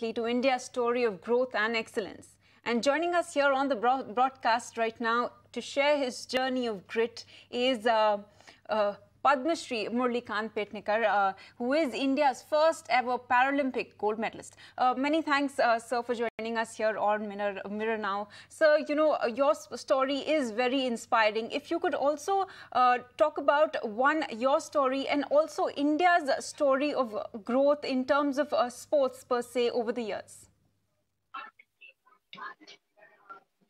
to India's story of growth and excellence. And joining us here on the broadcast right now to share his journey of grit is uh, uh, Padma Shri Murlikant Petnekar, uh, who is India's first ever Paralympic gold medalist. Uh, many thanks, uh, sir, for joining us here on Mirror, Mirror Now. Sir, you know, uh, your story is very inspiring. If you could also uh, talk about one, your story and also India's story of growth in terms of uh, sports per se over the years.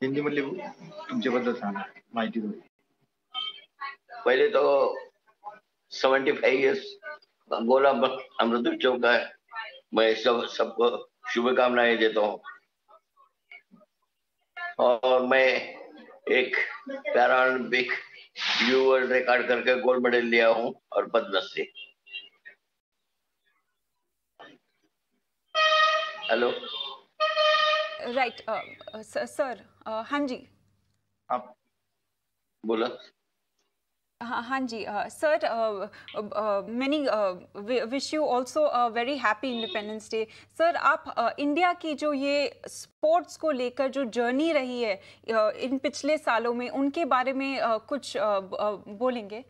हिंदीमधली तुमच्याबद्दल सांगा माहिती पहिले तो seventy five years गोला अमृत चौका है। मैं सब सबको शुभकामनाएँ देता हूँ। और मैं एक पैरालंपिक वर्ल्ड रिकॉर्ड करके गोल्ड मेडल लिया हूँ और पद्मश्री। हेलो राइट सर हाँ जी। आप बोला। हाँ हाँ जी sir many wish you also very happy Independence Day sir आप इंडिया की जो ये स्पोर्ट्स को लेकर जो जर्नी रही है इन पिछले सालों में, उनके बारे में कुछ बोलेंगे?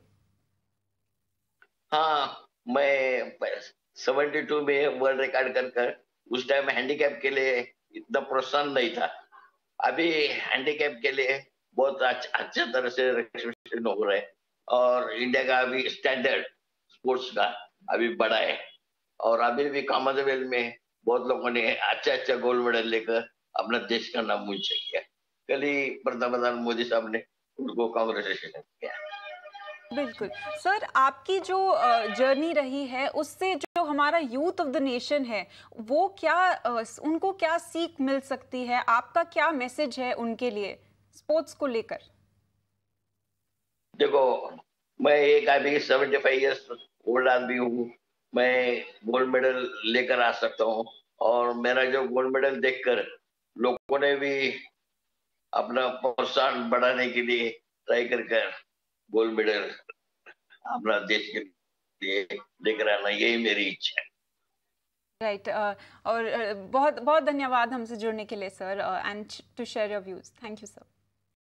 हाँ मैं सेवेंटी टू में वर्ल्ड रिकॉर्ड कर कर, उस टाइम हैंडीकैप के लिए इतना प्रोत्साहन नहीं था। अभी हैंडीकैप के लिए बहुत अच्छा अच्छे तरह से रजिस्ट्रेशन हो रहा है। और इंडिया का अभी स्टैंडर्ड स्पोर्ट्स का अभी बढ़ा है। और अभी भी कॉमनवेल्थ में बहुत लोगों ने अच्छा अच्छा गोल्ड मेडल लेकर अपना देश का नाम ऊँचा किया। कल ही प्रधानमंत्री मोदी साहब ने उनको कांग्रेचुलेशन किया। बिल्कुल। सर आपकी जो जर्नी रही है उससे जो हमारा यूथ ऑफ़ द नेशन है वो क्या उनको क्या सीख मिल सकती है? आपका क्या मैसेज है उनके लिए स्पोर्ट्स को लेकर? देखो मैं एक अभी सेवेंटी फाइव ईयर्स ओल्ड आदमी हूँ। मैं गोल्ड मेडल लेकर आ सकता हूँ। और मेरा जो गोल्ड मेडल देखकर लोगों ने भी अपना प्रोत्साहन बढ़ाने के लिए ट्राई कर कर गोल्ड मेडल अपना देश के लिए लेकर आना यही मेरी इच्छा है। राइट right, uh, और uh, बहुत बहुत धन्यवाद हमसे जुड़ने के लिए sir and to share your views thank you sir